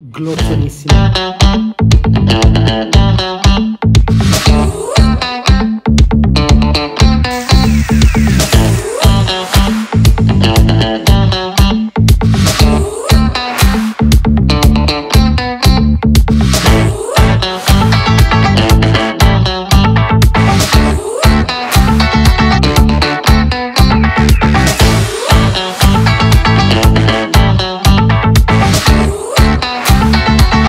Glossonissimo.